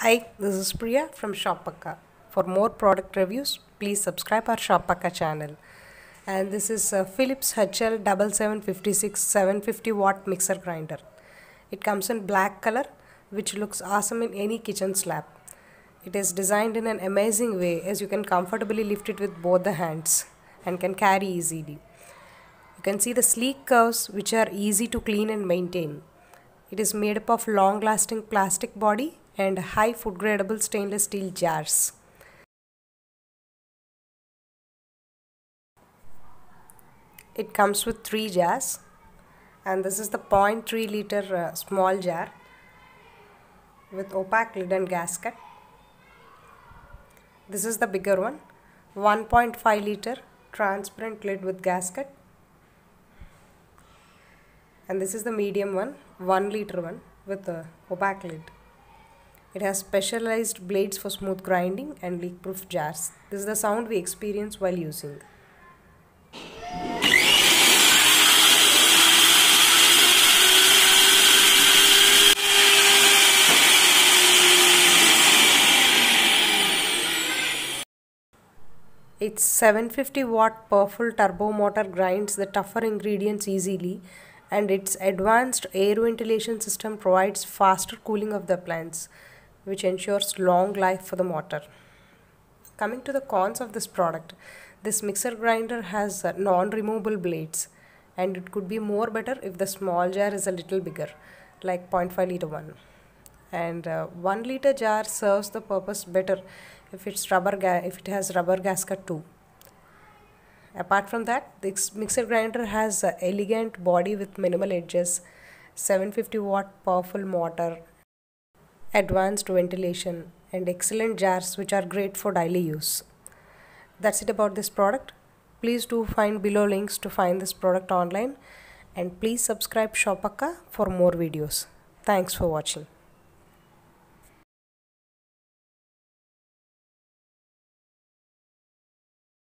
Hi, this is Priya from ShopPukka. For more product reviews, please subscribe our ShopPukka channel. And this is a Philips HL 7756 750 watt mixer grinder. It comes in black color, which looks awesome in any kitchen slab. It is designed in an amazing way as you can comfortably lift it with both the hands and can carry easily. You can see the sleek curves which are easy to clean and maintain. It is made up of long lasting plastic body and high food gradable stainless steel jars. It comes with three jars and this is the 0.3 liter uh, small jar with opaque lid and gasket. This is the bigger one 1.5 liter transparent lid with gasket and this is the medium one 1 liter one with a opaque lid. It has specialized blades for smooth grinding and leak proof jars. This is the sound we experience while using. Its 750 watt powerful turbo motor grinds the tougher ingredients easily and its advanced air ventilation system provides faster cooling of the plants which ensures long life for the motor. Coming to the cons of this product, this mixer grinder has non-removable blades and it could be more better if the small jar is a little bigger like 0.5 liter one and uh, 1 liter jar serves the purpose better if it's rubber if it has rubber gasket too apart from that this mixer grinder has an elegant body with minimal edges 750 watt powerful motor advanced ventilation and excellent jars which are great for daily use. That's it about this product. Please do find below links to find this product online and please subscribe ShopPukka for more videos. Thanks for watching